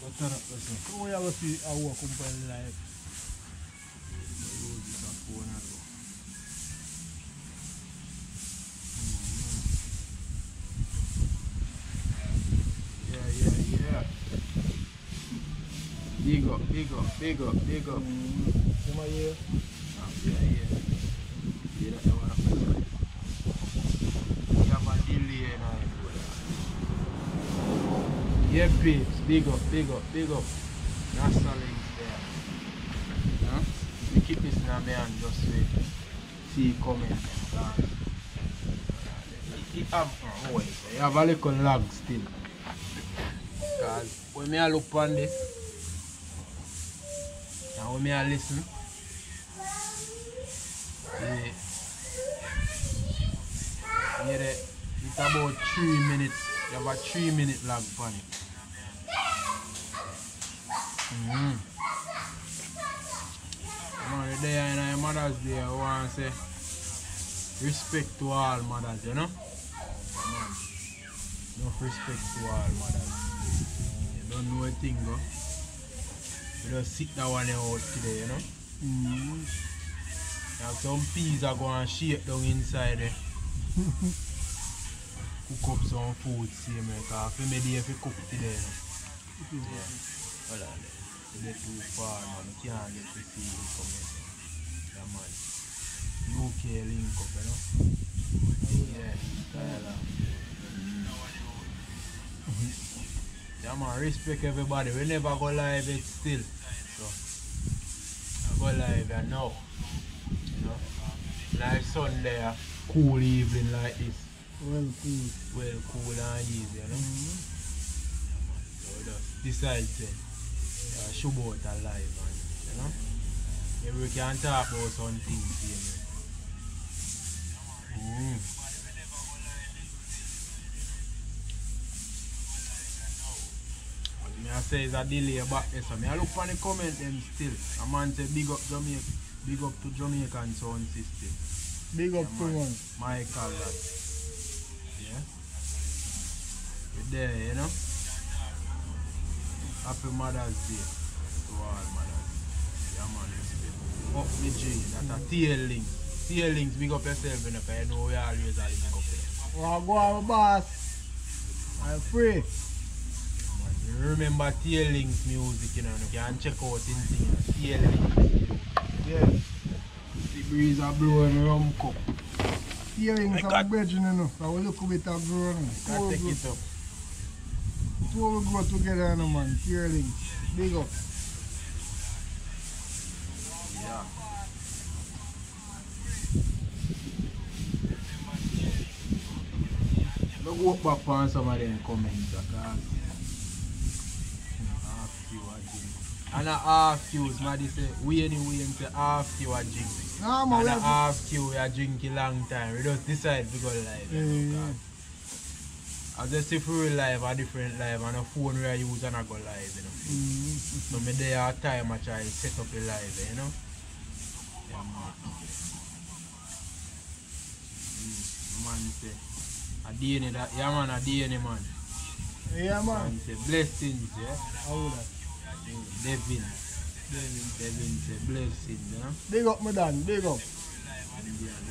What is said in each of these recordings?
Go turn up this one. So we have to see how we come for it like. Use this a phone as well. Mhm. Yeah, yeah, yeah. Big up, big up, big up, big up. Come here. Ah, Yeah, yeah. Yeah, that's the one up there. We have a delay now. Yeah, babes, big up, big up, big up. That's the there. Huh? We keep this in our hand just to see it coming. Because it, have, wait, it eh? have a little lag still. Because when a look on this, and when a listen, yeah, yeah, it's about three minutes. You have a three minute lag on it. Mm. Man, the day in a Mother's Day, I want to say respect to all mothers, you know? Man, enough respect to all mothers. You don't know a thing, go. You just sit that one out today, you know? Mm. have some peas are going to shake down inside there. Cook up some food, see me, because for me day, if you cook today, you know? Yeah. Hold on there. You get too far, man. You can't get to see it. Yeah, man. UK link up, you know? Yeah, Tyler. Yeah, man. Respect everybody. We never go live it still. So, I go live and now. You know? Nice Sunday, a cool evening like this. Well, cool. Well, cool and easy, you know? Mm. So just decide to uh, show about a live and you know. Maybe we can talk about some things here. Mm. I say it's a delay back there, so me I look on the comment them still. A man say big up Jamaica, big up to Jamaican sound system. Big up Yeah, to man. one. Michael that. Yeah. We there, you know. Happy Mother's Day to all mothers. Yeah man, respect. Up the G, that's a tail link. Tail links, big up yourself, you know, 'cause you know we always are link up there. Well, go on, boss. I'm free. Man, you remember tail links music, you know, you can check out in thing, tail links. Yeah. The breeze are blowing rum cup. I are got- bridging, you know. So we look a bit of growing. Can take it up. Two we go together, you know, man. Earrings. Big up. Yeah. Look walk back on some of them comments because half few are. And a half few, somebody say, we anyway say half few are jing. Nah, man. And a half few we are drinking long time. We just decide to go live. Yeah, yeah. I just if we live a different live and a phone we are use and I go live, you know. Mm. So me there at time I try set up a live, you know. Yeah, man. Mm, man say, a DNA that, yeah man, a DNA man. Yeah, man. Man say, blessings, yeah. How that? Devin. Devin, Devin say, blessings, you know. Big up, my Dan. Big up.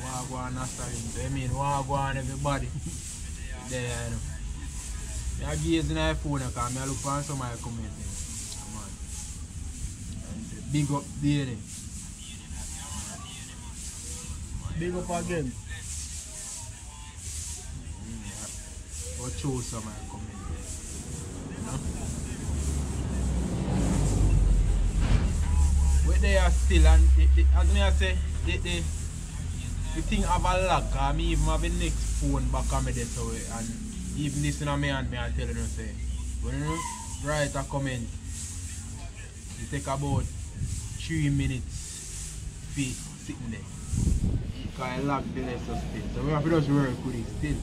Wagwan, I mean, Wagwan, everybody. there, you know. A gaze in my phone, because a look on some of my comment, yeah, man. And big up DNA. Big up again. Mm, or show some of my comment there. You know? Where they are still and the, the, as me I say, the, the, the thing have a lag, cause me even have the next phone back on me there so and even this in my hand me I tell you say when you write a comment it take about three minutes for sitting there. Cause I lag the rest of still. So we have to just work with it still.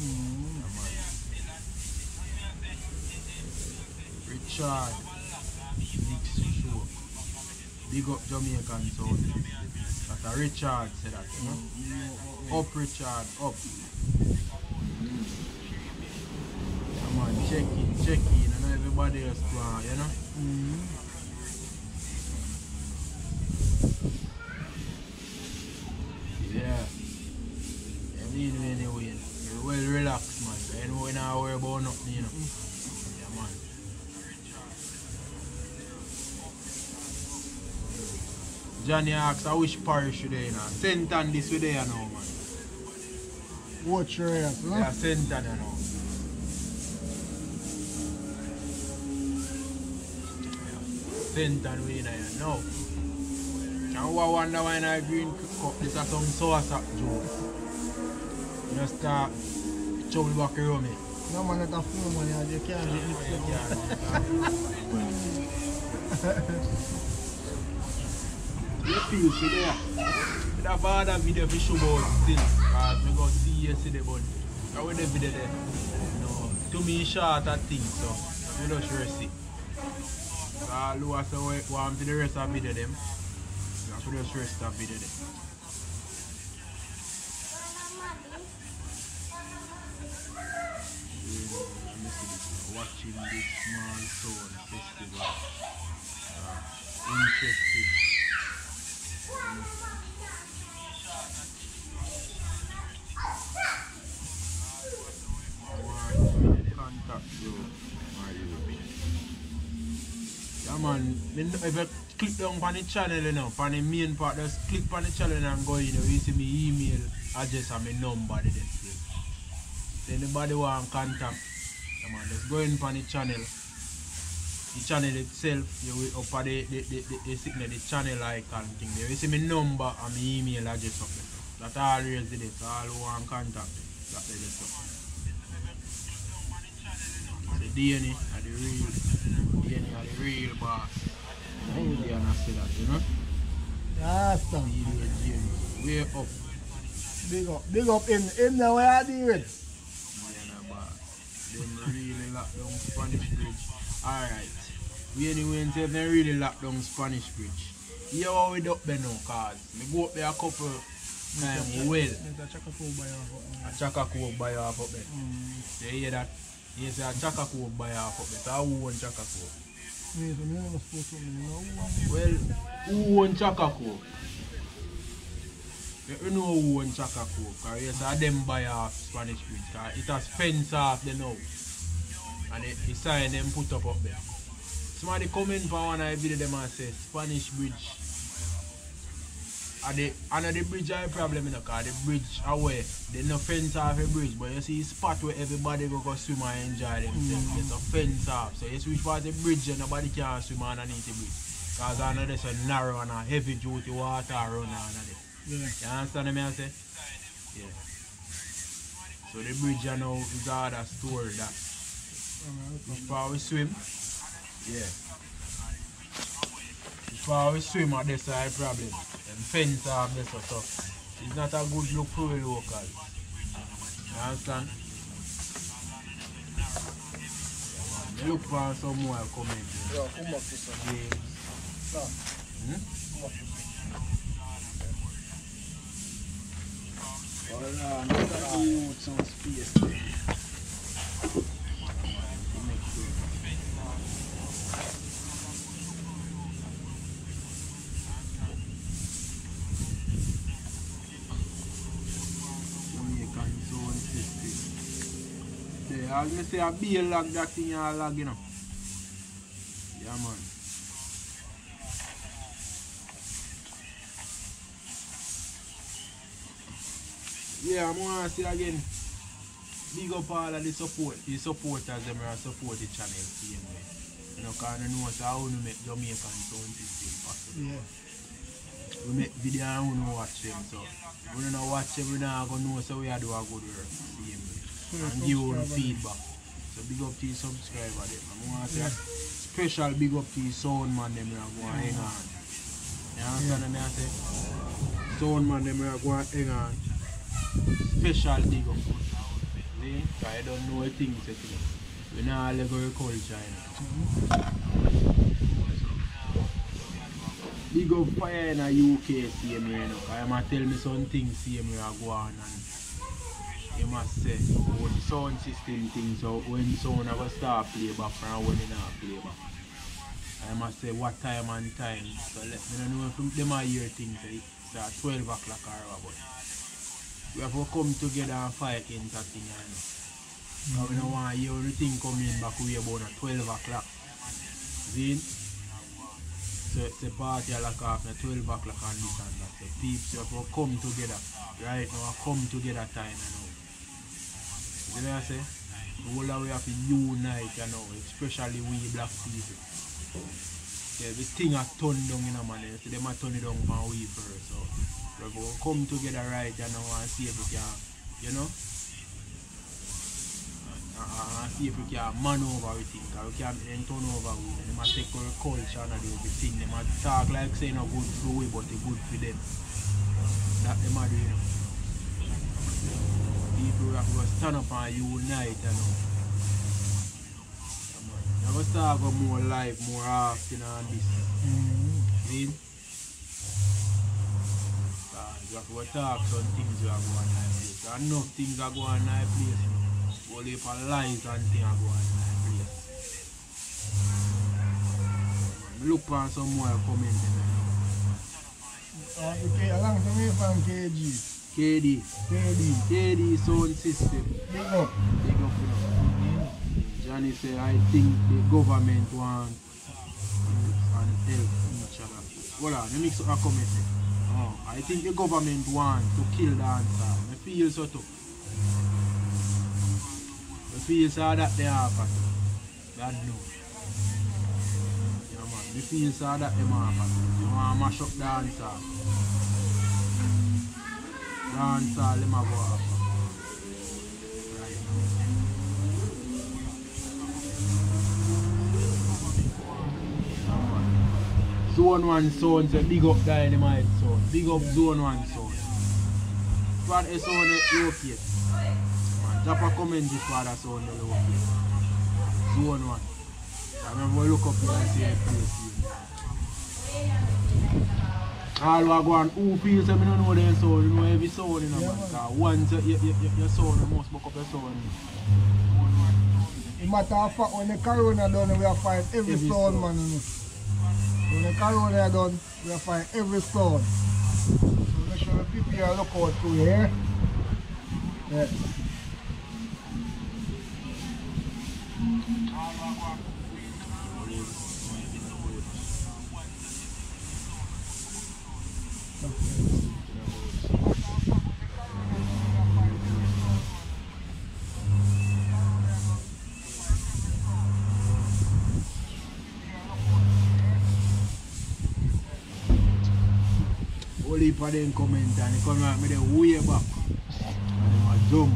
Mm. Richard Dix Show. Big up Jamaican sound. That's a Richard said that, you know. Up Richard, up. Man, check in, check in, and everybody else on, you know. Mm. Yeah. Yeah, me know anyway. You're well relaxed, man. You know we not worry about nothing, you know. Yeah, man. Johnny asks, I wish parish you there, you know. St. Andy's with there now, man. Watch your ass, huh? Yeah, St. Andy now. St. Andy we in here now. And who wonder why in a green cup, this is some sauce joke. You know, start uh, trouble back around me. No man that a phone money, and you can't get mixed up. You feel see there? With a bad video for show about still. Cause me go see yesterday but I with the video there. You know, to me short at things so we just rest it. Who are so want for the rest of the video them. You have to just rest that video there. Watching this small town festival. Uh, interesting. Contact you. Yeah man, if you click down on the channel you know, on the main part, just click on the channel and go you know, you see me email address and my number there. display. So anybody want contact, yeah man, just go in on the channel. The channel itself, you will up the the the, the, the, signal, the channel icon thing. You see my number and my email address up there. That always it is. All who want contact, that is it So DNA are the real, DNA are the real boss. You can say that, you know? Yes, sir. Video DNA, way up. Big up, big up in, in the way I do it. Boss. Them really lock down Spanish Bridge. Alright. We anyway they really lock down Spanish Bridge. Here how we up there now, cause me go up there a couple times well. There's a chaka food by our A Cove buy off up there. Mm. You hear that? A Chukka buy off up there. So who own Chukka Cove? Me, so me never spoke to me, you know. Well, who own Chukka Cove? You know who own Chukka Cove. Because you say them buy off Spanish Bridge. Cause it has fence off the now. And the, the sign them put up up there. Somebody comment for one the video them and say Spanish Bridge. And the, and the bridge a problem you know, cause the bridge away, they no fence off the bridge, but you see a spot where everybody go go swim and enjoy themselves. Mm. There's a fence off. So you switch past the bridge and nobody can swim underneath the bridge. Cause I know there's a narrow and a heavy duty water run under there. Yeah. You understand me I say? Yeah. So the bridge you know is all that story that before we swim, yeah. Before we swim at this side problem. And fence off this or so. It's not a good look for the local. You understand? Yeah, man. Me look for some more comment. Yeah, come back to some. James. No. Hmm? Come back to some. Hold on, I'm gonna give some space there. To make sure. Jamaican zone system. There, as me say, a beer lag that thing a lag, you know. Yeah, man. Yeah, I'm gonna say again. Big up all of the support, the supporters them are support the channel same way. You know, cause I know so how we make Jamaican sound system possible. Yeah. We make video and we don't watch them so. We don't watch them, we not gonna know so we are do a good work same way. Yeah, And give subscribe. feedback. So big up to the subscriber them. I'm gonna say special big up to the sound man them are going hang on. You understand what I say? Sound man them are going hang on. Special big up. See? Cause I don't know a thing set it. We not all go culture. You know? big up fire in a UK same way, you know. Cause him a tell me some things same way I go on and he must say about the sound system thing so when sound go start play back and when it not play. I must say what time and time. So let me know if them a hear things eh? say it's at 12 o'clock or what. We have to come together and fight against that thing, eh? you know. Because we don't want to hear everything coming back way about at 12 o'clock. See? So it's a party off at 12 o'clock and this and that. So people you have to come together. Right now, come together time, you know. You know what I say? The whole of we have to unite, you know, especially we black people. Yeah, the thing a turn down in a man, so them a turn it down for we first. So we to come together right, you know, and see if we can, you know, uh, and see if we can man over everything, because we can't turn over we. Them a take our culture and do everything. Them a talk like say a good for we, but it good for them. That them a do, you know. People have to stand up and unite, you know. Yeah, man. Have to more live, more often and this. Mm. See? You have to talk some things you are going on place. And enough things are going on place, you know. Only for lies and things are going on place. Look for some more comment, you know. Uh, okay, along to me from KG. KD, KD. KD sound system. Big up. Big up, you know. Johnny say, I think the government want and help each other. Hold on, let me up a comment. Oh, I think the government want to kill the answer. I feel so too. I feel so that they happen. God know. Yeah man, I feel so that they happen. You want to mash up the answer. Dans sa li ma vwa ap. Zone 1 son se big up Dynamite son. Big up Zone 1 son. Fad e son e locate. Man, drop a comment if fad a son e locate. Zone 1. Remember look up here and see a place here. All who go and who feels me don't know their sound, you know every sound in a Yeah, man. man. Once you, you, you, your sound, you must buck up your sound. It matter of fact, when the corona done, we have find every, Every sound, sound. man. You know. When the corona done, we have find every sound. So make sure the people here look out to here. Yeah. Whole heap of them comment and they come at me there way back. And them a jump.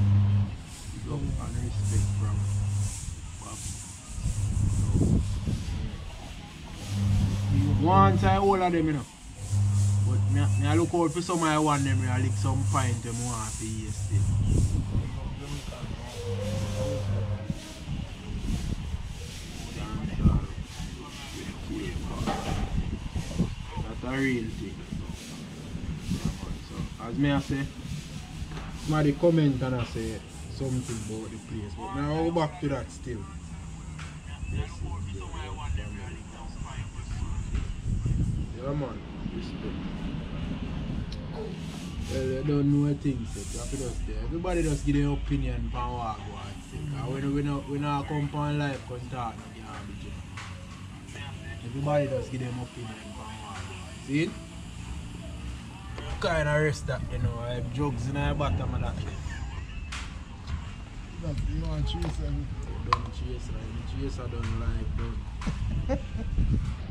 Love and respect from Once I all of them, you know. I look out for some I want them, I lick some pint them want to eat. That's a real thing. So, as me I say, somebody comment and I say something about the place, but now I'll go back to that still. Yes, yeah, man, respect. Well, you don't know a thing, so you have to just. Everybody just give their opinion on what go on. When we not, we not come on live, come talk, no garbage. Everybody just give them opinion on what on. See? Kind of rest that, you know, I have drugs in the bottom of that. You want to choose and Don't chase, right? Chase, I don't like, don't.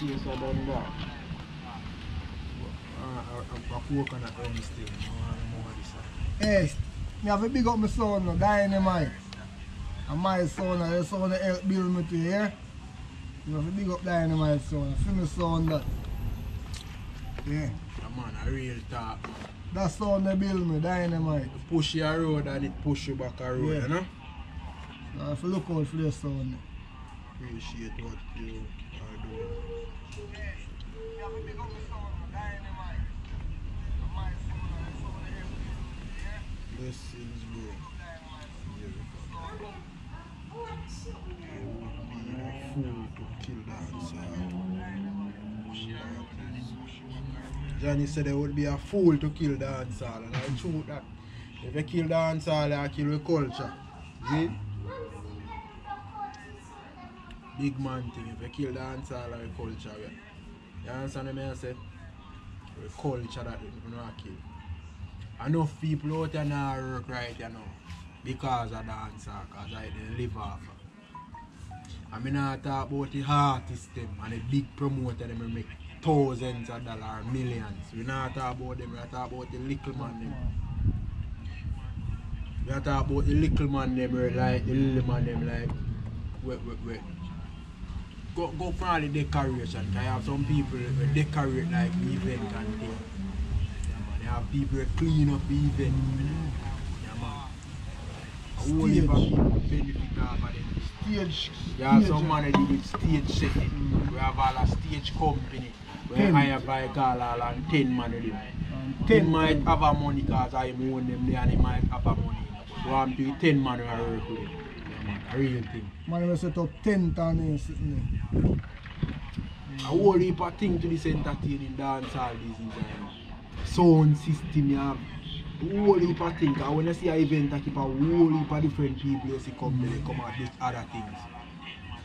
Chase, I don't like. Uh, a, a, a coconut. No, no more this. uh. Hey, me have to big up my son now, Dynamite. And my son, and the son that help build me to here. You have to big up Dynamite son. See me son that. Yeah. Yeah, man, a real talk. That son that build me, Dynamite. You push your road and it push you back a road, Yeah. you know? So I have to look out for the son. appreciate what you are doing. I. Johnny said they would be a fool to kill dancehall, and I true that. If you kill dancehall, you kill the culture. See? Big man thing. If you kill dancehall or the culture, yeah. you understand what I say? The culture that you know kill. Enough people out there now work right you know because of dancehall, because I they live off. I mean not talk about the artists them and the big promoter them make thousands of dollars, millions. We not talk about them, we talk about the little man them. We talk about the little man them like the little man them like wait wait wait. Go go for all the decoration. Cause you have some people that decorate like the event and thing. Yeah, man. You have people that clean up the event. Yeah man. A whole heap of Stage. people benefit off of them. Stage. Have stage, some money do with stage setting. We have all a stage company. We Ten. hire by call all and ten man with them. and Ten ten might have a money cause I own them there and he might have a money. Want to be ten man who are work with him. Yeah, man. A real thing. Man, we set up tent and there. A whole heap of thing to this entertaining dance all um, sound system you have. Whole heap of thing. Cause when you see an event I keep a whole heap of different people you see come they come out with other things.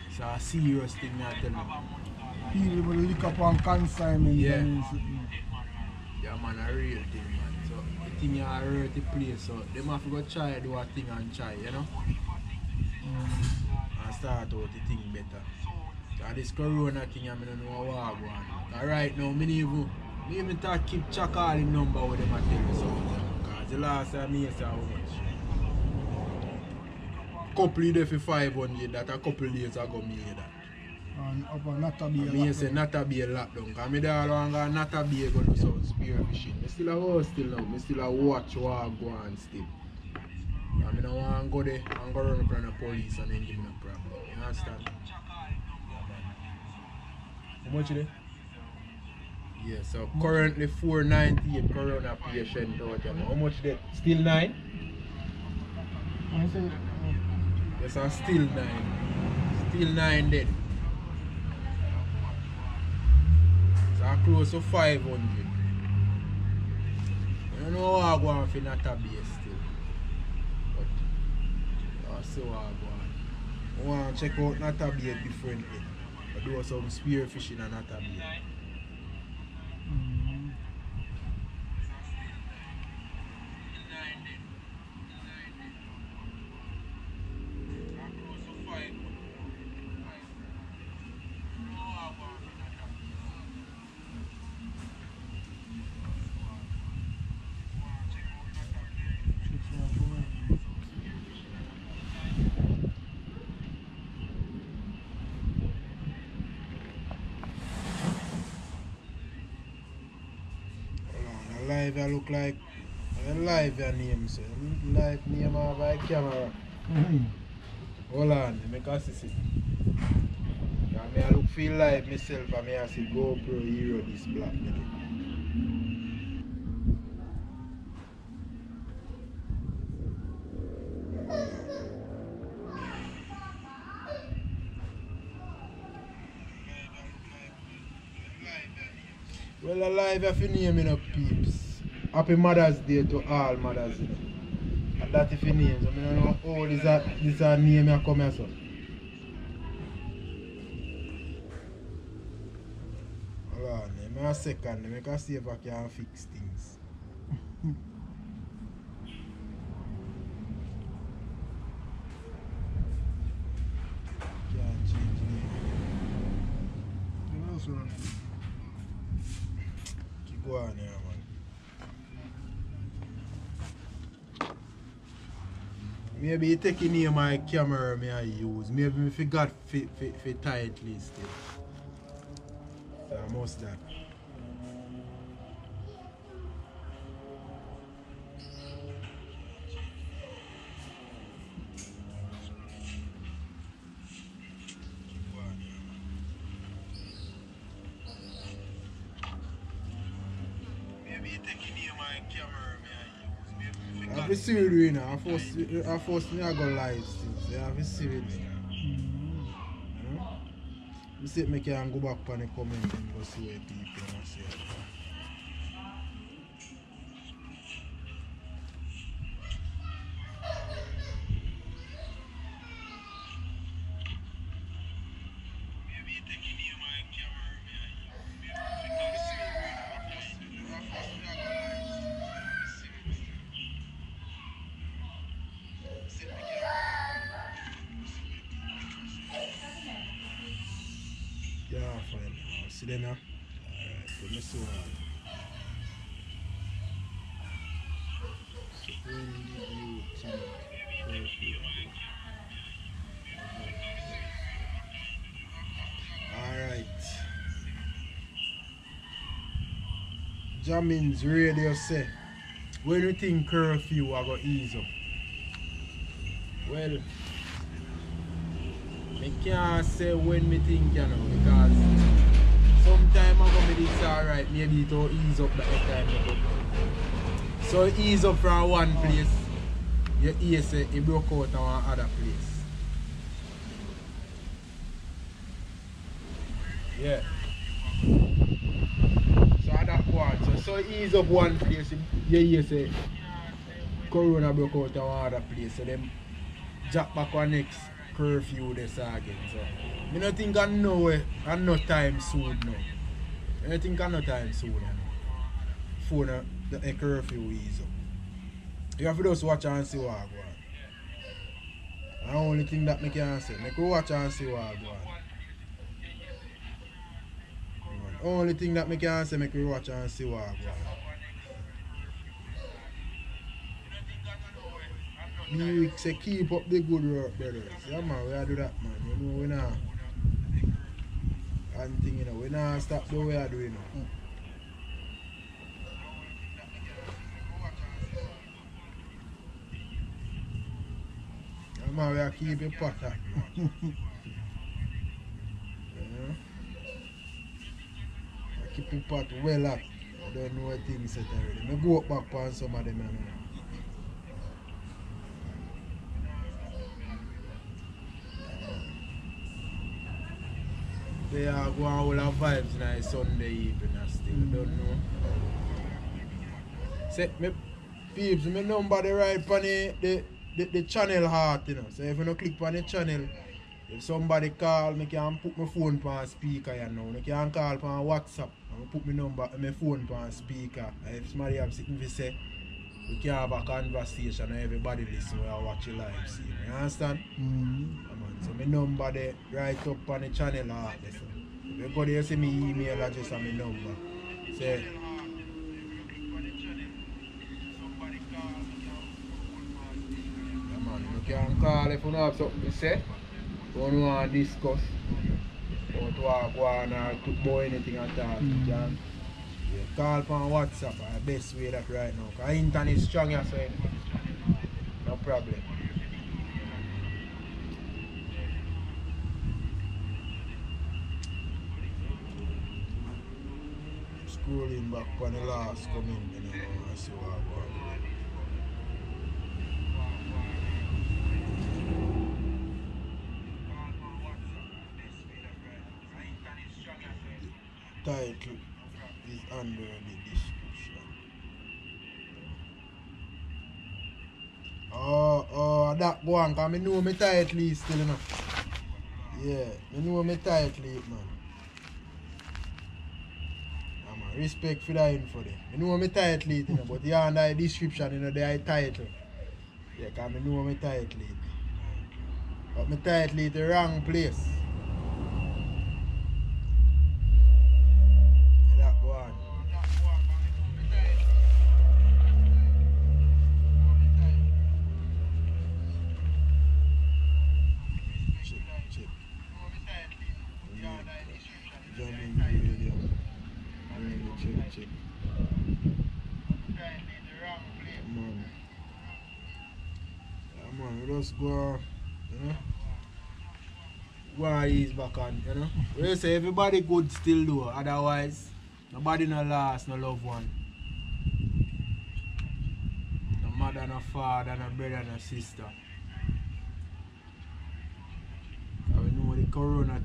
It's a serious thing I tell you. People will lick up on consignment Yeah. and. Yeah man, a real thing man. So the thing you hurt the place, so them have to go try do a thing and try, you know? And start out the thing better. Cause this corona thing I don't know what go on. Cause right now me even me even thought keep check all the number what them a tell me so Cause the last time me say how much. Couple there for 500 that a couple days ago me hear that. And up on not to be And me say not a be a lockdown. Cause me there long and not a be go do some spear fishing. Me still a go still now. Me still a watch what go on still. Me no want go there and go run on the police and then give me no problem. You understand? How much is it? Yeah, so currently 498 corona patient out there. How much that? Still nine? Yes, I'm still nine. Still nine dead. So close to 500. I don't know how I go on for not a base that's so on. I want to check out not a base differently. I do some spear fishing and not a on, the live I look like live your name so live name of my camera. Hold on, me can see it. Yeah, me I look feel live myself and me I see GoPro Hero this black. Well, alive if you name in up. Happy Mother's Day to all mothers. You know. And that if you name. So I don't know oh, this are, this are name I come here. So. Hold on, I'm a second. I can see if I can fix things. Maybe you take near my camera me I use. Maybe me forgot fit fit fit tightly still. So I must that. forced you are forced me a go live still. You have to see it. Mm. Yeah? You see it make you and go back and comment and go see where people are saying. Jammins radio say, when you think curfew I go ease up? Well, I can't say when me think you know because sometime I go be this alright, maybe it will ease up that time. you go. So ease up from one place, you hear say it broke out on one other place. Yeah. So that ease up one place, you hear say Corona broke out on one other place. So them jack back on next curfew this again. So I don't think I know and no time soon now. I don't think I know time soon now. Phone uh, the the curfew ease up. You have to just watch and see what I go on. The only thing that me can say, me go watch and see what go on. The only thing that me can say, me go watch and see what go on. Say keep up the good work, brothers. Yeah man, we are do that man. You know we not and thing, you know, we not stop the way I do, you know. Yeah man, we are keep it man. keep your pot well up. I don't know what things set already. Me go up back on some of them. Man. They are going all our vibes now Sunday evening and still mm don't know. Set me peeps, me number the right on the, the, the, the channel heart, you know. So if you no click on the channel, If somebody call, me can put my phone on speaker, you know. Me can call on WhatsApp. And put my number my phone on speaker. And if somebody have something to say, we can have a conversation and everybody listen when I watch your live stream. You understand? Mm. Yeah, man. So my number there right up on the channel art there. So if you go there see me email address and my number. Say Yeah man, you can call if you have something to say. Or you want to discuss. To on or to anything at all. Mm. can yeah, call on WhatsApp the best way that right now. Because internet is strong as well. No problem. Scrolling back on the last comment, you know, I see what I want. Title is under the description. Oh, oh, that go on, cause me know me title is still, you know. Yeah, me know me title, man. Yeah, man. Respect for that info there. Me know title it, you know, but yeah, under the description, you know, is title. Yeah, cause me know me title it. But title it the wrong place. On, you know. We say everybody good still though, otherwise, nobody no lost, no loved one. No mother no father, no brother, no sister. I know the corona.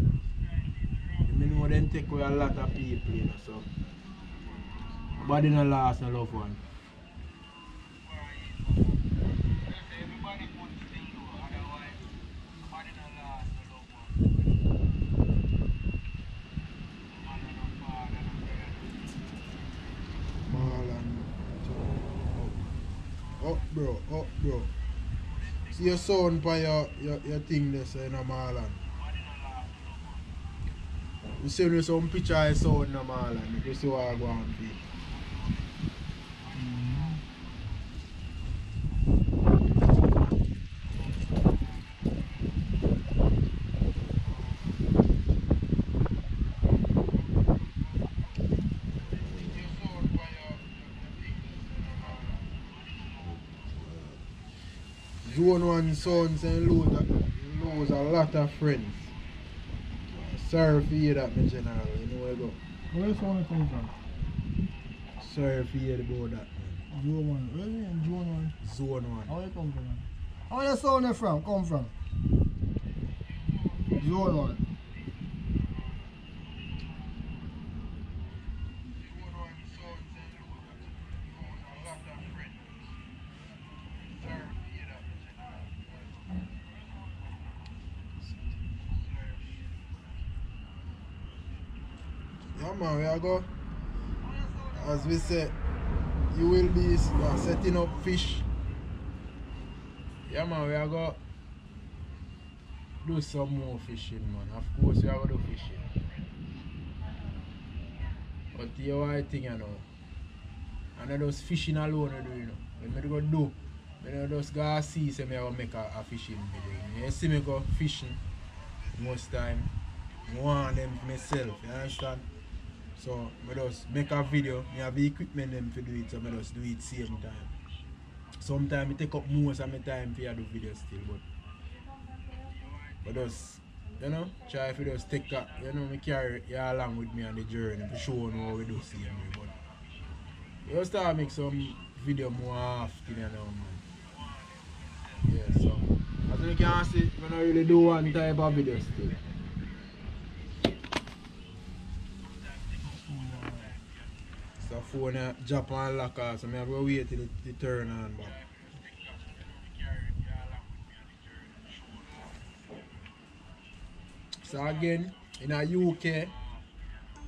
I know them take away a lot of people, you know, so. Nobody no lost no loved one. Marlon. Up, bro, up, bro. See your son by your, your, your thing there, so in a Marlon. You send me some picture of son in Marlon. You see what I go on for. sons and lose lose a lot of friends. Sorry for you that, my general. Anyway, go. Where's one come from? Sorry for you about that. Man. Zone 1. Where you in Zone 1? Zone 1. How you come from? where are you sound from? Come from? Zone 1. as we said, you will be uh, setting up fish. Yeah man, we are going to do some more fishing man. Of course we are going to do fishing. But here I thing, you know. And I fishing alone I you know. When I go do, when I just go see say so I will make a, a fishing video. You see me go fishing most time. One of them myself, you understand? So, me just make a video. Me have the equipment them to do it, so me just do it same time. Sometimes it take up most of my time for do video still, but but just, you know, try to just take a, you know, me carry you along with me on the journey to show you how we do see me, but you just start make some video more often, you know, man. Yeah, so, as you can see, I don't really do one type of video still. So phone uh, drop and lock off, so I have to wait till it, it turn on back. So again, in a UK,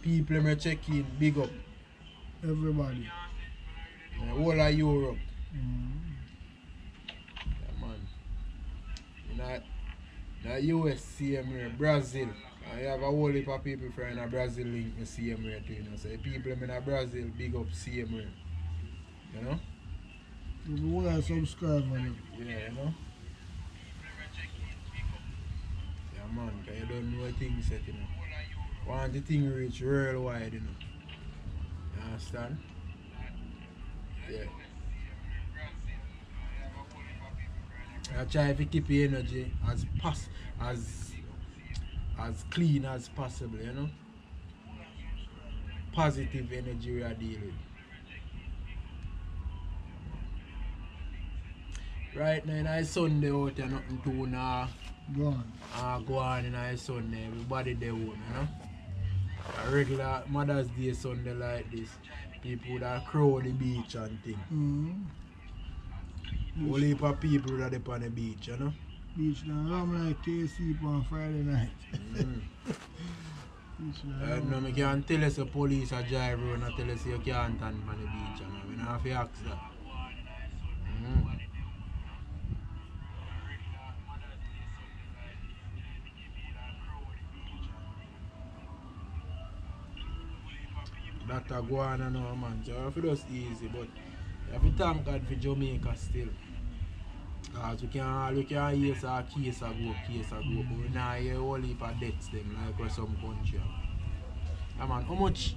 people may check in big up. Everybody. The whole of Europe. Mm. Yeah, man. In a, in a US, same here, I have a whole heap of people from in Brazil link me same here too, you know. So the people in Brazil big up same here. You know? You will subscribe on it. Yeah, you know? Yeah man, cause you don't know things set, you know. Want the thing reach worldwide, you know. You understand? Yeah. I try to keep your energy as pass as as clean as possible, you know. Positive energy we are dealing. Right now, in our Sunday out here, nothing to now. Go on. Uh, go on in our Sunday, everybody they home, you know. A regular Mother's Day Sunday like this, people that crowd the beach and thing. Mm. Whole heap of people that up on the beach, you know. Beach like KC on Friday night. Mm. Uh, rum. no, me can't tell us the police a drive round and tell us you can't stand on the beach, you know. We don't have to ask that. Mm. That a go on and on, man. It was easy, but you have to thank God for Jamaica still. Cause we can we can hear a case a go, case a go, but we not hear a whole heap of deaths them like where some country. Yeah man, how much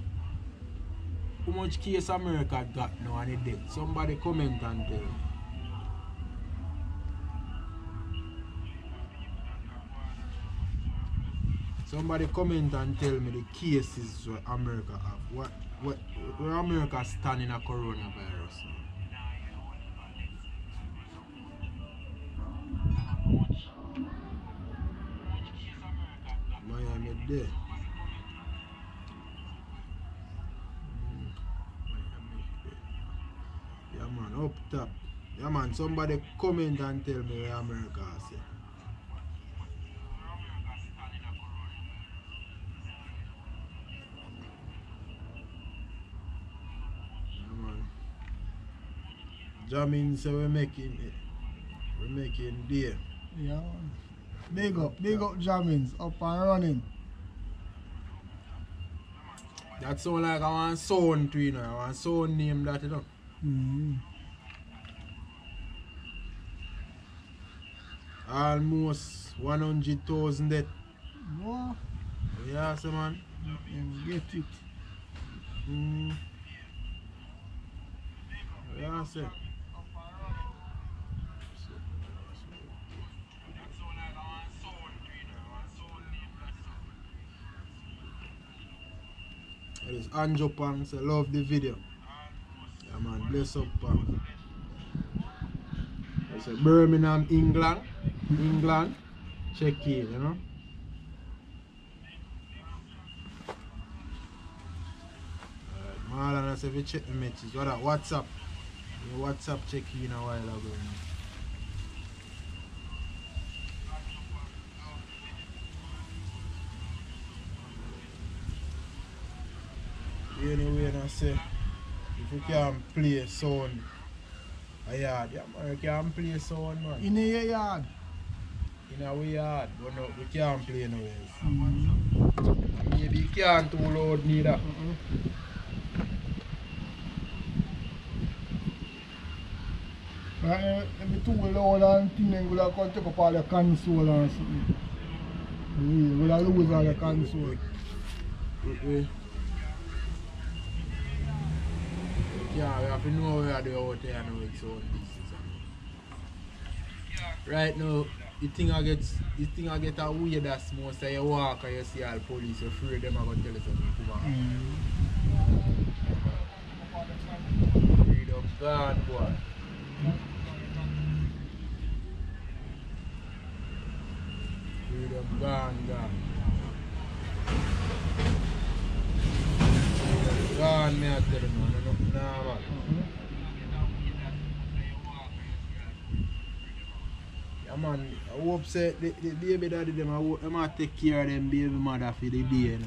how much case America got now and it dead? Somebody comment and tell me. Somebody comment and tell me the cases what America have. What what where America stand in a coronavirus now? I am it there. Mm, I there. Yeah man, up top. Yeah man, somebody comment and tell me where America is. Jamin se we making it. We making deal. Yeah man. Big up, big up Jammins, up and running. That sound like I want sound to you know. I want sound name that you know. Mm. Almost 100,000 dead. Boy, Yeah, so man. get it. Mm. Yeah, sir. That is Anjo Pang, say love the video. Yeah man, bless up Pang. That's a Birmingham, England. England. Check in, you know. Marlon, I you check the messages, what that WhatsApp? Your WhatsApp check in a while ago. man. Anyway, I say, if you can play sound, a yard, yeah, man, you can play sound, man. In your yard. In our yard, but no, we can't play no ways. Mm. Maybe you can't too loud neither. Eh, if you too loud and thing, then you'll come take up all your console and something. Yeah, you'll lose all your console. We, we, yeah, we have to know where they are out there and pieces. and- Right now, the thing I get, the thing I get a weird as most of you walk and you see all police, you're afraid them are to tell you something. Come on. Mm. Freedom gone, boy. Freedom gone, gone. Freedom gone, me I tell you, man. Enough now, man. Yeah, man. I hope say the, the baby daddy them, I hope them a take care of them baby mother for the day, you know.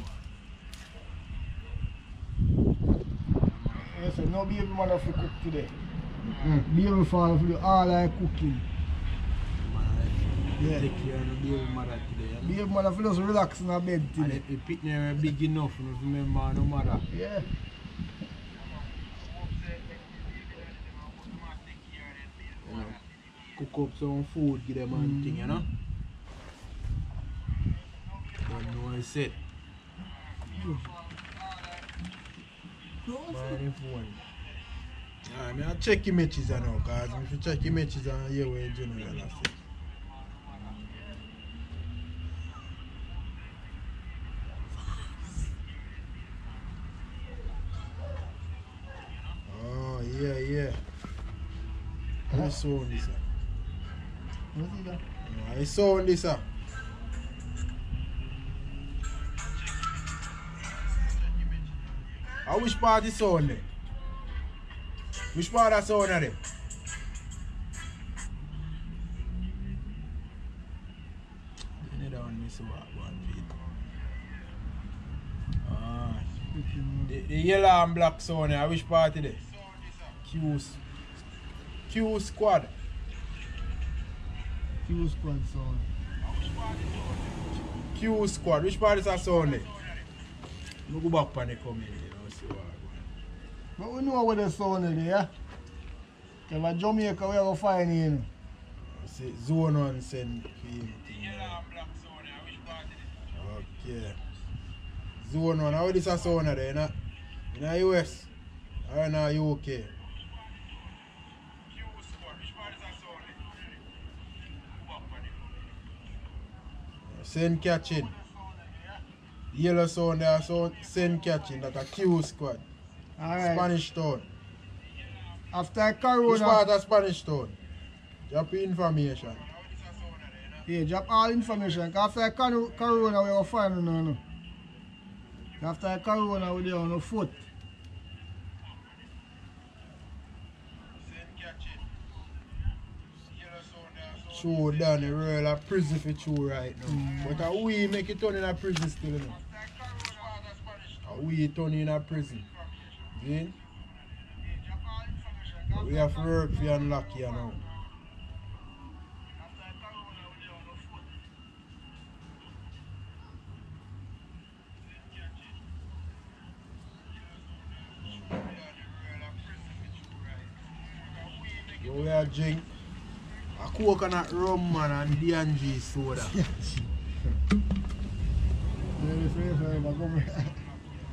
Yes, no baby have to cook today. Mm. Baby father do all I cooking. I Yeah. take care of the baby mother today, you know. Baby have to just relax in the bed And today. the, the picnic big enough, you know, remember no matter. Yeah. You know, cook up some food, give them and thing, you know. Don't know what I said. Man, phone. Yeah, me I check your matches you know, cause if you check your matches and hear what you know, you'll say. Oh, yeah, yeah. I saw this. ah. It? I saw this. ah. Ah, which part is sound there? Which part of sound are the, the yellow and black sound which part is there? Q, Q squad. Q squad sound. Q squad, which part is that sound there? Me go back on the comment, you know, see what But we know where the sound is, yeah? If a Jamaica, we go find you, you know. See, zone one send him. thing. Okay. Zone one, how this a sound there, in a, in a US or in a UK? Send catching. Yellow sound there, so send catching, that a Q squad. Spanish town. After Which part of Spanish town? Drop information. Yeah, drop all information. After Cor- Corona, we find you now. no. After Corona, we there on the foot. Show down the real a prison for true right now. Mm. But a we make it turn in a prison still, you know. A we turn in a prison. See? We have to work for unlock you now. We are drink coconut rum man and soda. Fresh, very back up.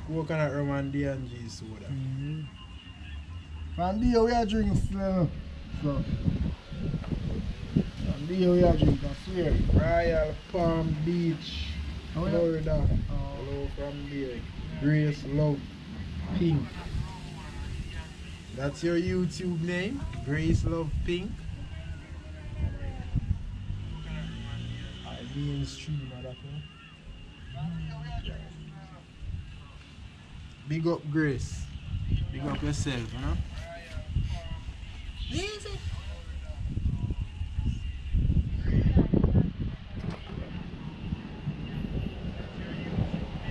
coconut rum and D&G soda. Mhm. From there we are drinking still. So. From there we are drinking, swear. Royal Palm Beach, Oh. Florida. Oh. Hello from there. Grace Love Pink. That's your YouTube name? Grace Love Pink? I mainstream that one. Big up Grace. Big up yourself, you know? Easy.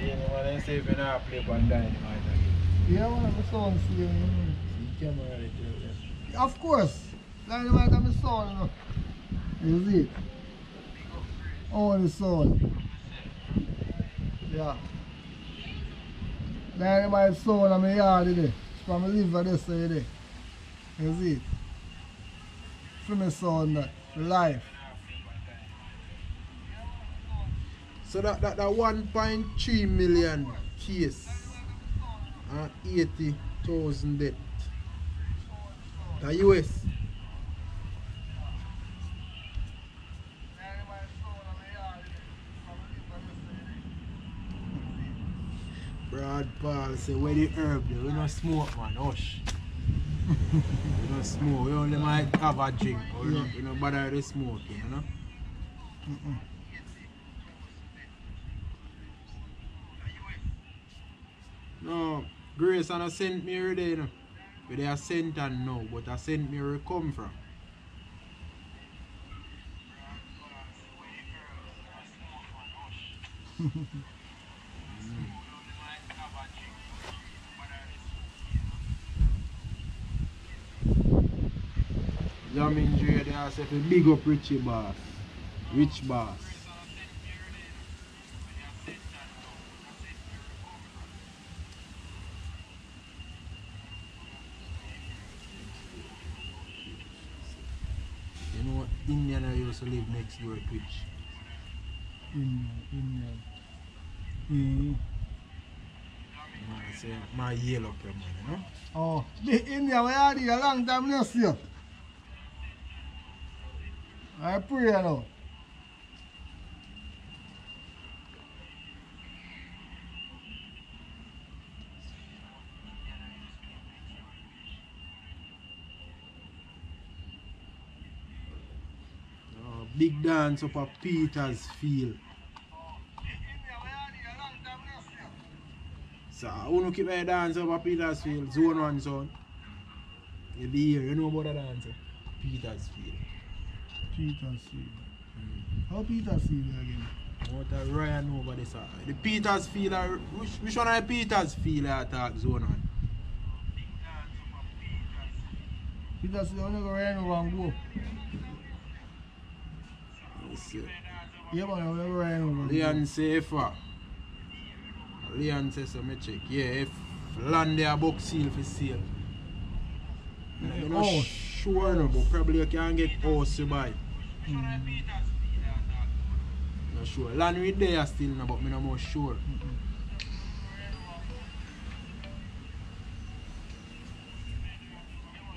Yeah, man, they say if you not play on dynamite again. Yeah, man, my son see you. mm. See camera right there. Of course. Dynamite and my son, you know. You see? Only son. Yeah. Dynamite son in my yard today. From my liver this side there. You see? For my son that. For life. So that that, that 1.3 million case and 80,000 death. The US. Brad Paul say where the herb there? We no smoke man, hush. we no smoke, we only might have a drink, but we, no, we no bother with smoking, you know? Mm-mm. No, Grace and I sent me already, you know. But they are sent and no, but I sent me come from. Dre, they are say fi big up Richie Boss. Rich Boss. You know what? Indian I used to live next door to Twitch. Indian, Indian. Mm. Say, my yellow up man, you know? Oh, the India, where are you? A long time now. Uh, big dance up at Peters Field. So, who no keep a dance up at Peters Field? Zone 1 son. You be here, you know about the dance? Peters Field. Peter see. How Peter see again? What a Ryan over this. uh, The Peters Field, uh, which, which one of the Peters Field I talk zone 1? Peter see you never run over and go. Let's see. Yeah, man, you never run over. Leon say if Leon say so me check. Yeah, if land there book seal for sale. I'm not Oh. sure no, but probably you can get house to buy. Mm. Not sure. With there still no, but me no more sure.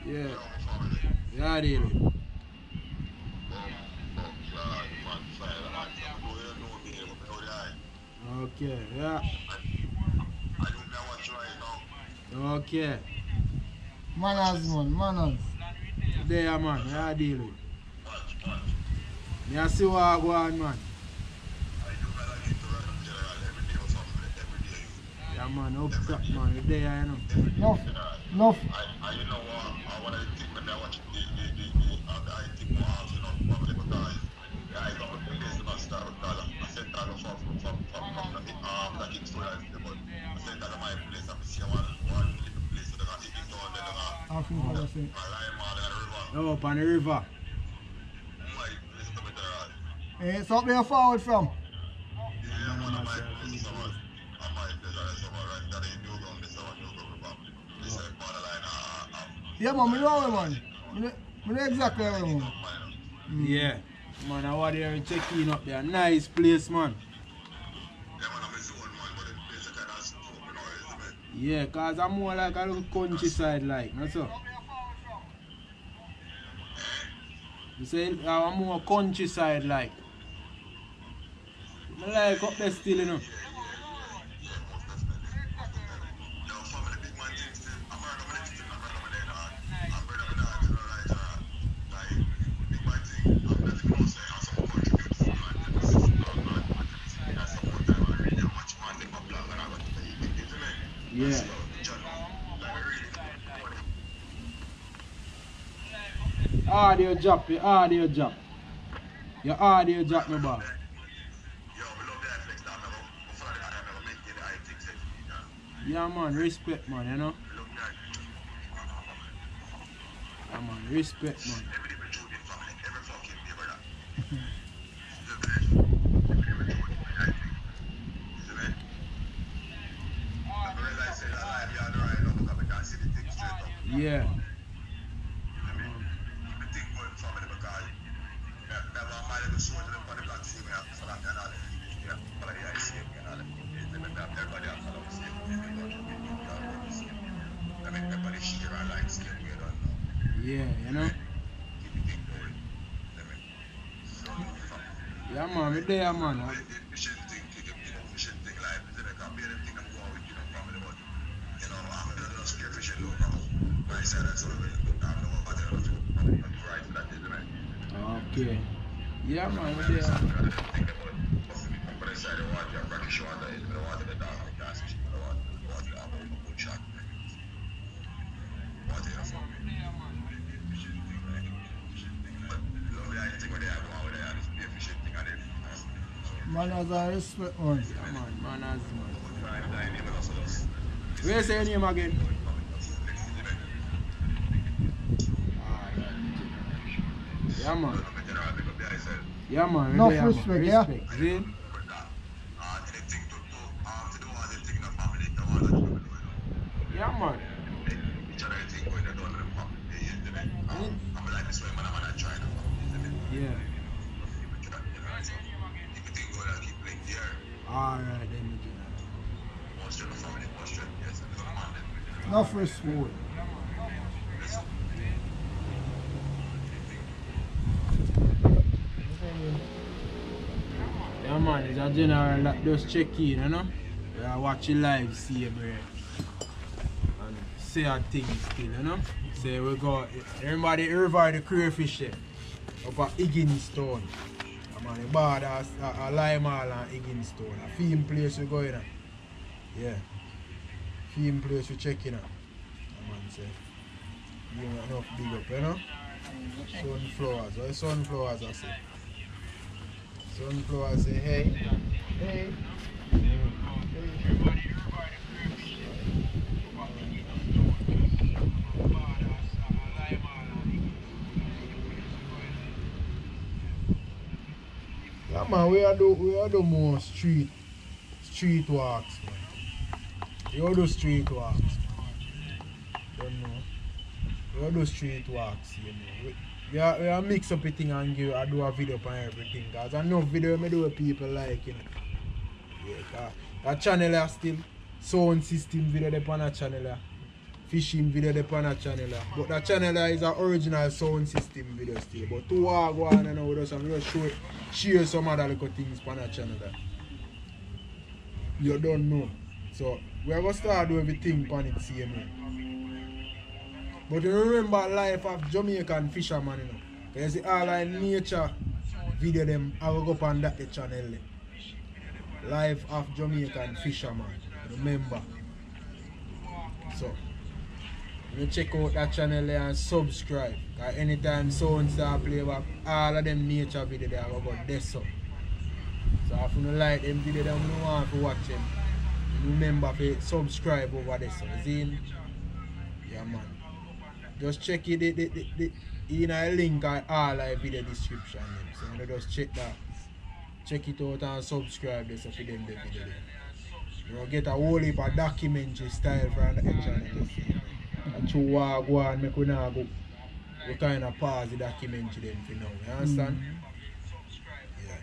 Yeah. Yeah, daily. Okay, yeah. Okay. Manners, man, manners. There man, yeah, deal with. Me I see what I go on, man. Yeah, man, up top, man. We there, you know. Enough, enough. I, I, you know what, I want to think when I watch the, the, the, the, uh, I think more house, you know, probably because yeah, I got the place to not start because I said that from, from, from, from, from the, um, the King Story, but I said that my place, I'm see one, one little place, so they're going to take it down, they're going to, I think what I say. I lie more than a river. Oh, up on the river. My it's up there forward from. yeah, uh, uh, man, me know man. Me know, exactly where man. mine. Yeah. Man, I want to check in up there. Nice place, man. Yeah, cause I'm more like a little countryside like, not so. You say I'm more countryside like. Alright, cut that still, you know. Yeah. Audio drop, your audio drop. Your audio drop, my boy. Yeah, man, respect, man, you know. we love that. Yeah, man, respect, man. Every day we do it, family, every fucking day, brother. Every day we do it, I think. Isn't it? I realize say that life you are the right now because we can see the thing straight up. Yeah. I mean, keep the thing going family because me, me want my little soldier them on the block see me and follow me and all that. Yeah, follow the eye see me and all that. They make that everybody have follow me see me. They make that everybody have follow me see me. They make everybody share and like see me. You don't know. Yeah, you know. Keep the thing going. They make. So, family. Yeah, man, dine in with us, us. Where say your name again? Yeah, man. Yeah, man. we Enough there, man. respect, yeah? Respect, see? Yeah, man. Yeah. Alright, then we do that. Enough respect. Yeah, man, it's a general that just check in, you know? We are watching live, see you, bro. And say a thing still, you know? Say we go, remember the river, the crayfish there, up at Higginstone. Yeah, man, the bar, that's a, a lime hall and Higginstone. A film place we go in. Yeah. Film place we check in. Yeah, man, say. Me enough big up, you know? Sunflowers, what sunflowers I say? Sunflower say hey. Hey. Yeah man, we are do we are do more street street walks man. Are do street walks. Don't know. Are do street walks, you know. We, are, we are mix up a thing and give I do a video on everything cause I know video me do with people like you know. Yeah, that channel is still sound system video dey on that channel. Uh. Fishing video dey on that channel. Uh. But that channel uh, is an original sound system video still. But two go on and now we just, we just show share some other little things on that channel. You don't know. So we are gonna start do everything on it same way. But remember life of Jamaican fisherman, you know. See all our nature video them I will go up on that the channel. Eh. Life of Jamaican Fisherman. Remember. So you check out that channel and subscribe. Cause anytime someone start play back, all of them nature video there will go there so. So if you don't like them video them you want to watch them. Remember to subscribe over there so. Zine. Yeah man. Just check it the, the, the, the in a link at all I video description them. So you know, just check that. Check it out and subscribe there so for them the video. You know, get a whole heap of documentary style from the channel. you. And through what go make we now go. We kind of pause the documentary them for now. You understand? Yeah.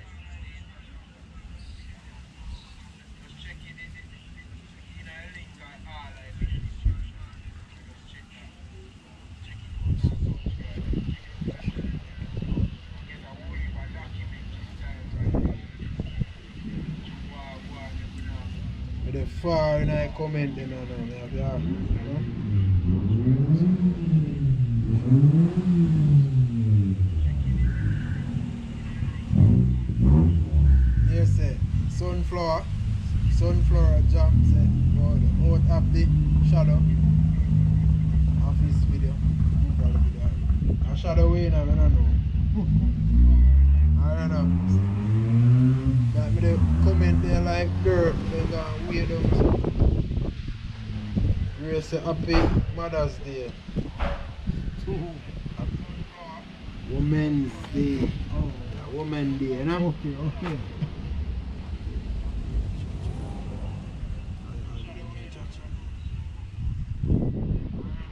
But the far in I comment to you know? Yes, sir. Sunflower. Sunflower jam, sir. Out, of the shadow of his video. A ah, shadow way I don't know. I don't know. That me the comment there like dirt, they weird them. So. Grace happy Mother's Day. Women's Day. Oh, Yeah, Women's Day, you know? okay, okay.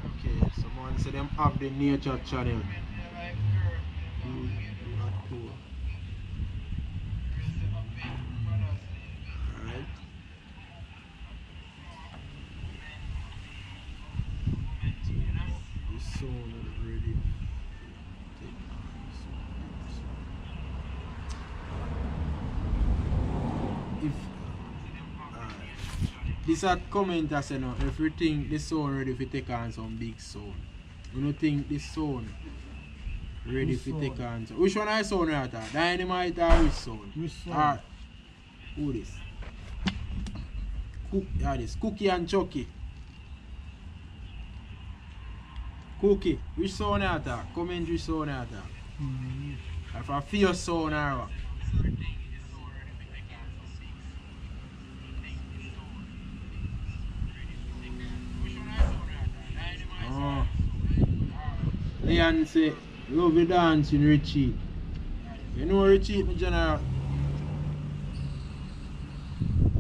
Okay, someone say them have the nature channel. Mm, not cool. Alright. The sound is ready. Take on, so- If alright. This a comment I say no, if you think this sound ready to take on some big sound. You don't think this sound ready Which to take on some. Which one I sound right at? Dynamite or which sound? Which sound? Alright. Who this? Cook yeah this. Cookie and Chucky. Cookie, which sound I attack? Comment which sound I attack. Mm. If I feel sound or what? Oh. Leon say, love you dancing Richie. You know Richie, my general?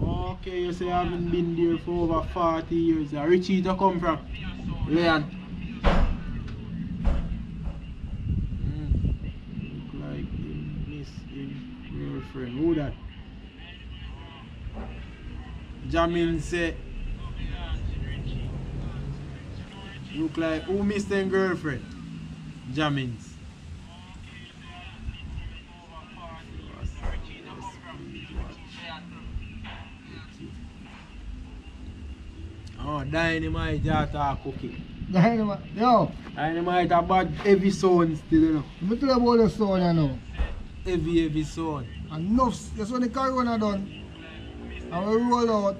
Okay, you say I haven't been there for over 40 years. Where Richie to come from? Leon. Mm. Look like him miss girlfriend. Who that? Jamin say Look like who missed them girlfriend? Jamins. Oh, dynamite jata cookie. Dynamite. Yo, Dynamite a bad heavy sound still, you know. tell you about the sound, you know. Heavy, heavy sound. Enough, that's when the corona done, and we roll out,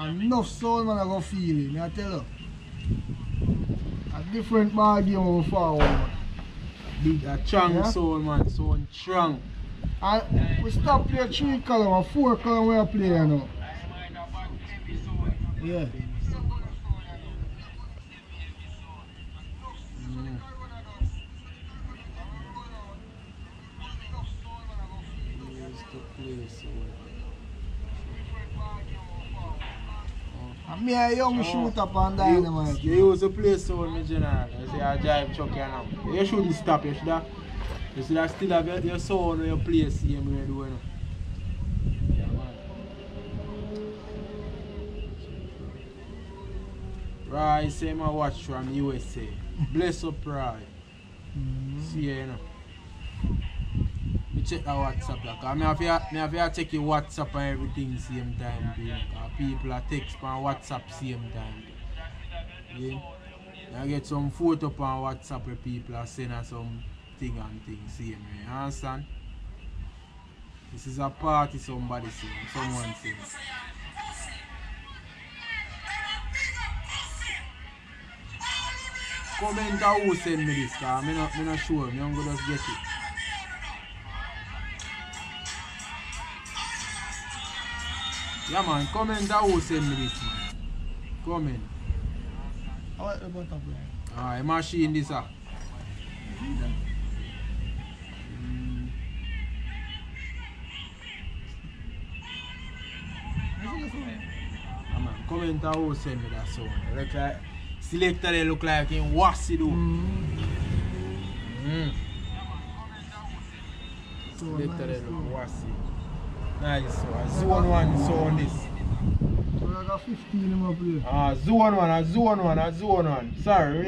enough sound man I go feel it, me I tell you. A different ball game over forward. Big a strong Yeah? sound, man. Sound strong. And we stop play three column and four column we are playing now. Yeah. Me a young shooter upon You, dynamite. you used to play sound, my general. You say I drive truck and all. You shouldn't stop. You should have, you should have still have your, your sound when you play same way you do, know. Yeah, man. Right, say my watch from USA. Bless up, right. Mm. See you, you know. Check the WhatsApp, like, me have to, me have to check your WhatsApp and everything same time, know, cause uh, people are text on WhatsApp same time. Yeah. I get some photo on WhatsApp where people are sending some thing and thing same. You understand? This is a party somebody sing, someone sing. Comment a who send me this car, me not, me not sure, me go just get it. Ya yeah, man, komen da ou sen mi dis man. Komen. Awa e bon tapo ya? A, e mashin dis a. A man, komen ta ou sen mi da son. Lek like, selekta de luk like en wasi do. Mm. Hmm. Selekta de luk wasi. Nice. look so. Wassy. Nice one. Zone one sound this. So I got 15 in my play. Ah, zone one, a zone one, a zone one. Sorry,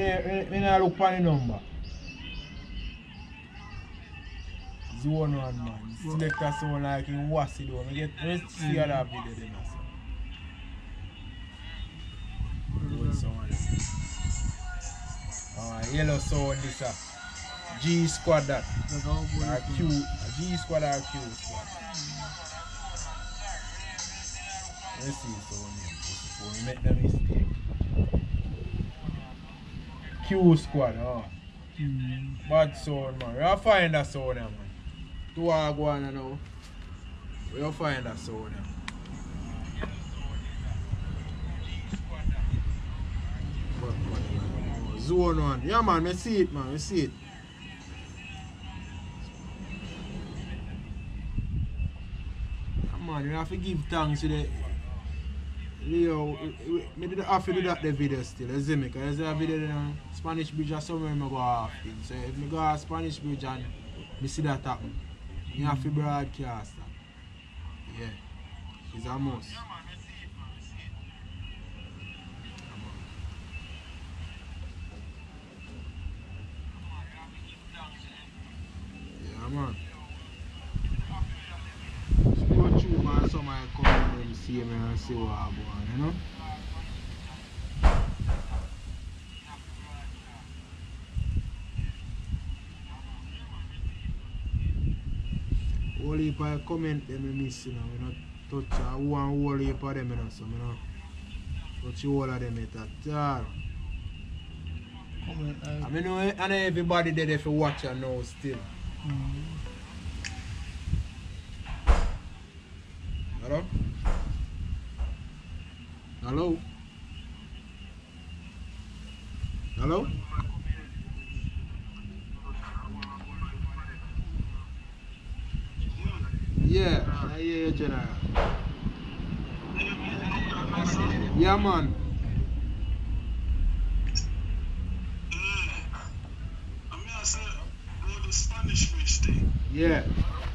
me not look for the number. Zone one, man. Selector sound like in do. Me get, me see that video then. Zone sound. Ah, yellow sound this ah. G squad that. How Or Q, a G squad or Q squad. Let's see before we make the mistake. Q squad, oh. Mm. Bad sound, man. We'll find that sound, man. Two are going now. We'll find that sound. Man, Zone one. Yeah, man, we see it, man. We see it. Man, you have to give thanks to the Leo, me did have to do that the video still, you see me? Because there's a video in uh, Spanish Bridge or somewhere I go often. So if me go to Spanish Bridge and me see that happen, me have to broadcast that. Yeah, it's a must. Yeah, man. Go through, man, come and see me and see what I'm going, you know? Whole heap of comment them I miss, you know, we not touch uh, one whole heap of them, you know, so me not touch all of them at all. Comment I like. mean, I know everybody there if you watch and know still. Mm. Hello? Hello? Hello? Yeah, I hear General. Yeah, man. I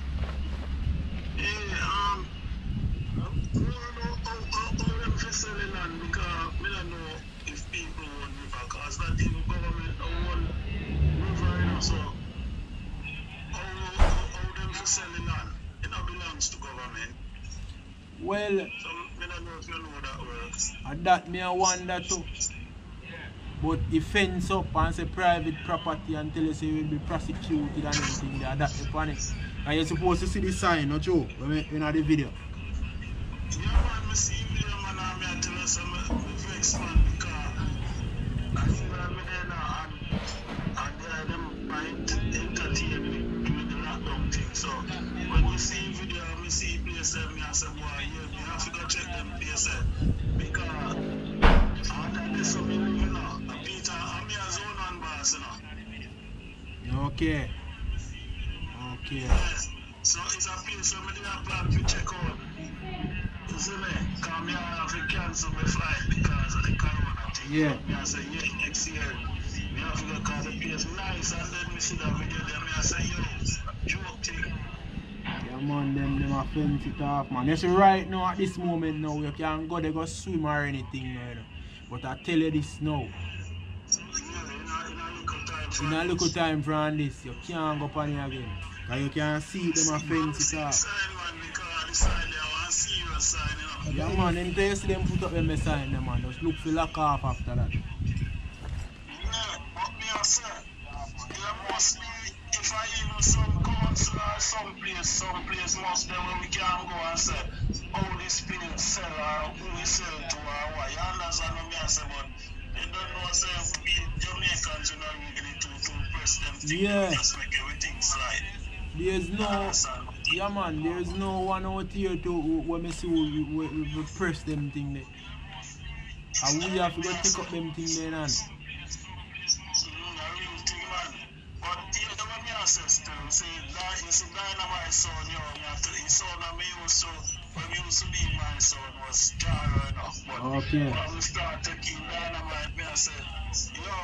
Well, So me don't know if you know that works. And that me I wonder too. But if fence up and say private property and tell say you will be prosecuted and everything there, that the panic. And you're supposed to see the sign, not you, when we in the video. Yeah, man, see man, and I tell man, because I say, boy, yeah, me have to go check them. Because, under this, so me living now, and Peter, me a zone one boss, you know. Okay. Okay. Yeah. So, it's a place where me didn't plan to check out. You see me? Because me have to cancel my flight because of the corona thing. Yeah. Me I say, yeah, next year, me have to go because the place nice and then me see that video there, me I say, yo, joke thing. Yeah man, them them a fence it off man. You see right now at this moment now you can go there go swim or anything now, you know. But I tell you this now. In a, little time from this, you can't go it again. Cause you can see them a fence it off. Man, because the sign there, one serious sign, you know. Yeah man, you see them put up them sign them man, just look for lock off after that. Yeah, but me I say, there must be, if I even some council or uh, some place, some place must there where we can go and say how this place sell or who we sell to or what. You understand what me I say, but they don't know say we Jamaicans you know really to, to press them things Yeah. just make everything slide. There's no? Yeah man, there's no one out here to when me see we, we, we, press them thing there. And we have to go take up them thing there and Mm, a real thing, man. But you know what me I say still, say that see dynamite son, you know, me I tell you, son of me used to when me used to be my son was Jara enough. But Okay. when we start taking dynamite, me I say, yo,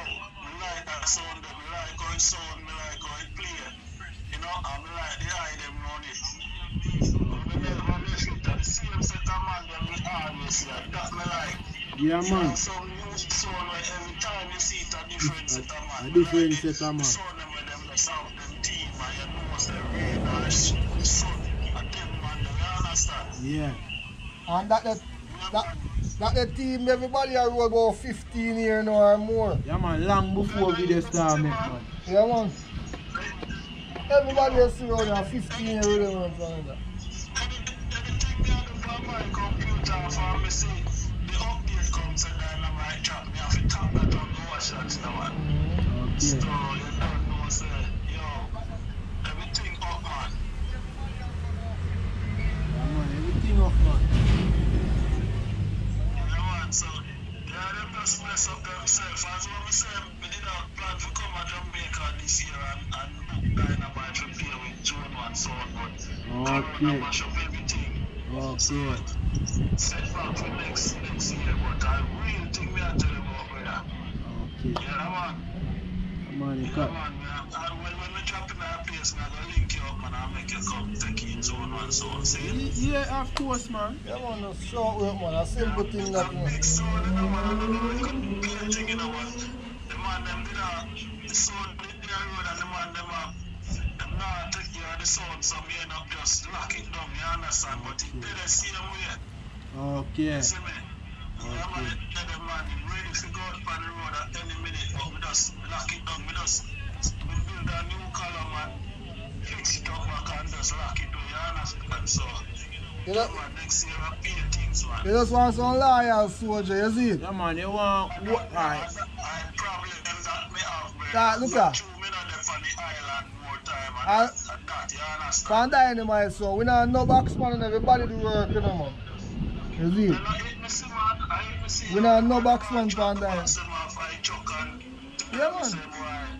me like that sound, me like how it sound, me like how it play. You know, me like the eye them run it. Me never miss it, and the same set of man them me always see, and that me like. Yeah man. Some new sound where every time you see it a different set of man. A different set of man. The sound them where them the sound them team and you know it's the rain the and them man you understand? Yeah. And that that that, that the team everybody a roll about 15 years now or more. Yeah man, long before we just start make man. Yeah man. Everybody is around here 15 years and something like that. Anything me do for my computer for me see the update comes and dynamite drop me have to tap that on the watch that now man. So Okay. you don't know say, everything up man. Yeah man, everything up man. Yeah, man, so, yeah, them just mess up themselves. As what we say, we did not plan to come to Jamaica this year and, and book Dynamite to play with June and so on, but Corona Okay. mash up everything. So, Okay. set back for next, next year, but I really think I tell you about, brother. Okay. Yeah, man. Yeah man, you Yeah, cut. man, man. And when, when we drop in our place, man, I link you up, man, I'll make you come take you in zone and so on. See? Yeah, of course man. Yeah man, a short work man, a simple thing that man. Big sound, you know, man. I don't know, you could play a thing, you know, but the man, them did a, the sound, the, the road, and the man, them, uh, them not take care of the sound, so me end up just lock it down, you understand? But it did the same way, Okay. you see me? Yeah, man, it did the man, ready to go out on the road at any minute, but we just lock it down, we just, we build a new column and fix it up back and just lock it down, you understand? So, You know, man, next year, I pay things, man. you just want some loyal soldier, you see? Yeah man, you want what I, right? I probably that me have, man. Look. Two me not on the island more time and, and that, you understand? From dynamite so we not no boxman and everybody do work, you know man. You see it? And I hit me see, man. I hit me see. We not no Yeah, man. yeah.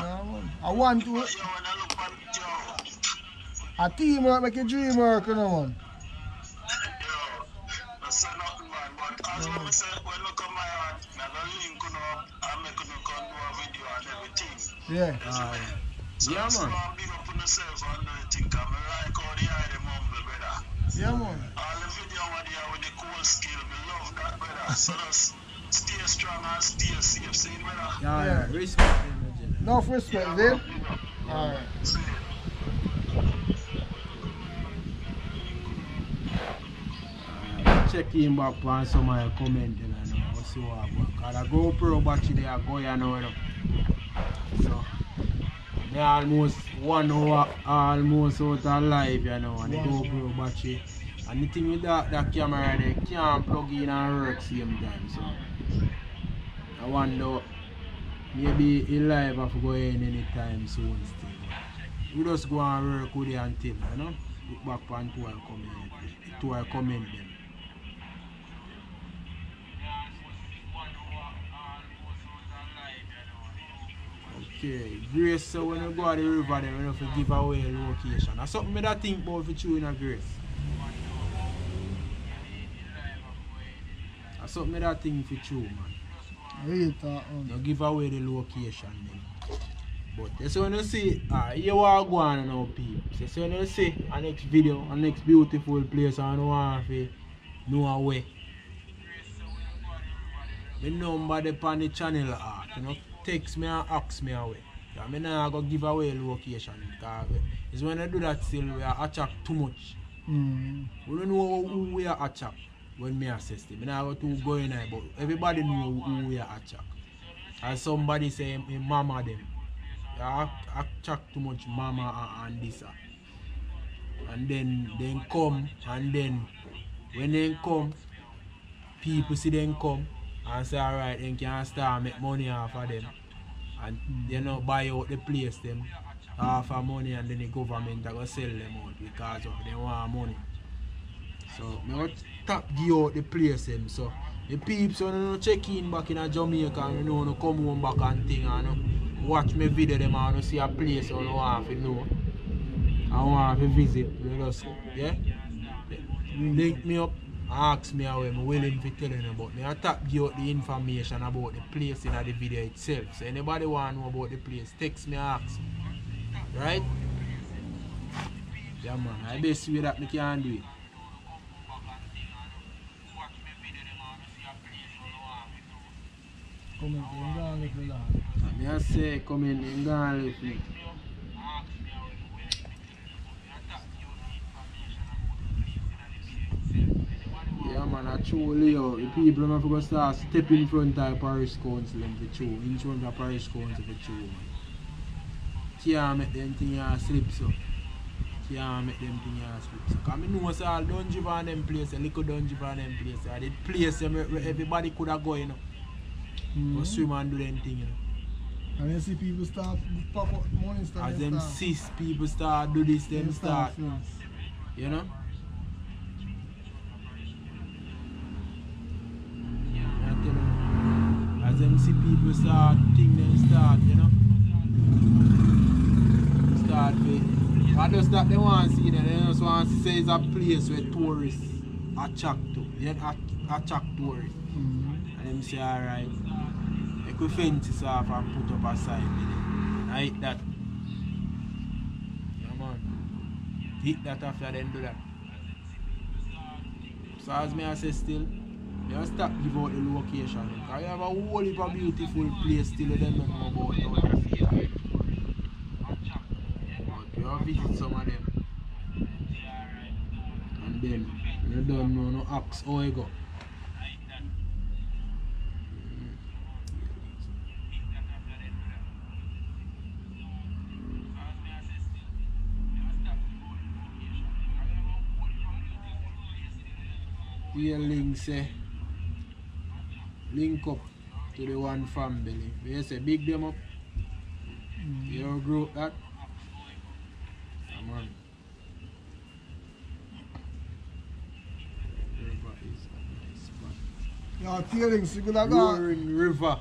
Yeah, man. I want to, a teamwork make a dream work, you know man. Yo, that's say nothing, man. But as what me say, when you come my yard, me I go link up and make you come do a video and everything. Yeah. Ah, So Yeah, man. why I'm big up on yourself and everything. Cause me like how the eye them humble, brother. Yeah man. All the video over there with the cool skill, me love that, brother. So just stay strong and stay safe, see, brother? Yeah, Yeah. yeah. Respect. Enough respect, Yeah, man, up. Alright. See. check in back on some of the comment you know, see what happen. Cause the GoPro battery they are going you know. So they almost one hour almost out of life, you know, and the GoPro battery. Eh. And the thing with that that camera they can't plug in and work same time. So I wonder maybe it live have go in anytime soon still. We just go and work with it until, you know. Back on to our comment to Okay, Grace, so when you go to the river, then we have give away a location. That's something me that think about for you in a Grace. That's something me that think for you, man. Real talk, man. You give away the location then. But that's when you see, ah, you want to go on now, people. So when you see a next video, a next beautiful place, and you want to know a way. My number on the channel art, you know, text me and ask me away. Yeah, me not go give away location. Because it's when I do that still, we are attract too much. Mm. We don't know who we are attract when me assess them. Not go to go in there, but everybody know who we are attract. And somebody say mama them. I, I chat too much mama and, and this. And then then come and then when they come, people see them come and say alright then can start make money off of them. And you know buy out the place them half of money and then the government are gonna sell them out because of they want money. So me go tap give out the place them so the peeps when you check in back in Jamaica and you know no come home back and thing and you watch me video them and you see a place you want to know. I want to visit. You just, yeah? Link me up, ask me how I'm willing to tell you about me. I tap out the information about the place in the video itself. So anybody want to know about the place, text me ask me. Right? Yeah man, I best way that me can do it. Come in, you gone with me lad. I say come in and live Yeah man, I truly yo, the people have to start step in front of parish council and for true, in front of parish council for true man. Can't make them thing a slip so. Can't make them thing a slip so. Cause me know say all for them place, a little for them place, a the place them where everybody could have go you know. Go Mhm. swim and do them thing you know. And you see people start pop up money start. As them start- cis people start do this, they them start, films. you know. As them see people start, think them start, you know. Start with, I just that they want to see them, they just want to say it's a place where tourists attract to, yeah, att- attract tourists. Mhm. And them say, alright, they could fence it off and put up a sign with it. I hit that. Yeah, man. Hit that after then do that. So as me I say still, you stop give out the location. Because you have a whole heap of beautiful place still you don't know about now. But you have visit some of them. And then you don't know no ask how you go. Here link say eh? Link up to the one family. We say big them up. Mhm. You grow that. Come on. River is a nice spot. Your tailings, you could have gone. Roaring River.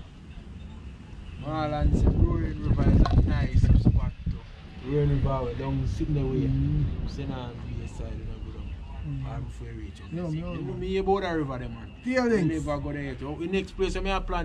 Marlon say Roaring River is a nice spot too. Roaring River we down Sydney way. Mhm. Say now be side you know go down. Mhm. I'm before we reach it. No, no, You know no. me about the river them man. We Tailings. never go there. The next place I may plan